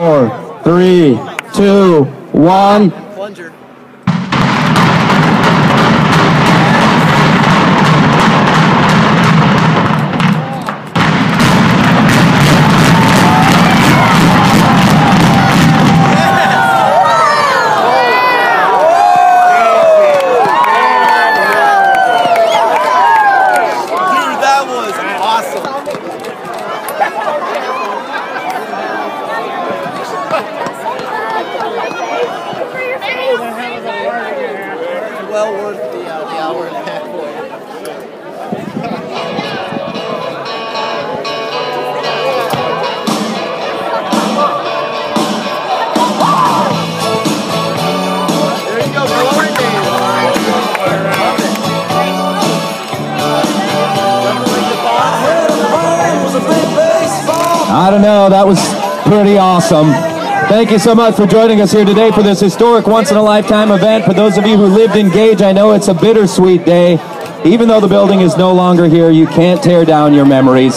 Four, three, two, one. Plunger. Well worth the, uh, the hour and a half. I don't know, that was pretty awesome. Thank you so much for joining us here today for this historic once in a lifetime event. For those of you who lived in Gage, I know it's a bittersweet day. Even though the building is no longer here, you can't tear down your memories.